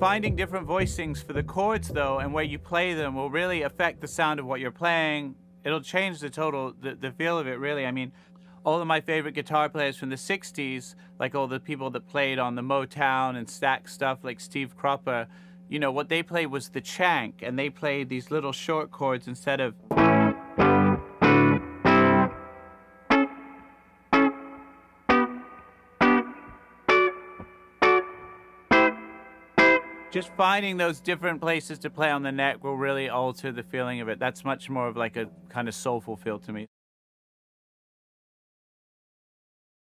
Finding different voicings for the chords, though, and where you play them will really affect the sound of what you're playing. It'll change the total, the, the feel of it, really. I mean, all of my favorite guitar players from the 60s, like all the people that played on the Motown and Stax stuff, like Steve Cropper, you know, what they played was the chank, and they played these little short chords instead of. Just finding those different places to play on the neck will really alter the feeling of it. That's much more of like a kind of soulful feel to me.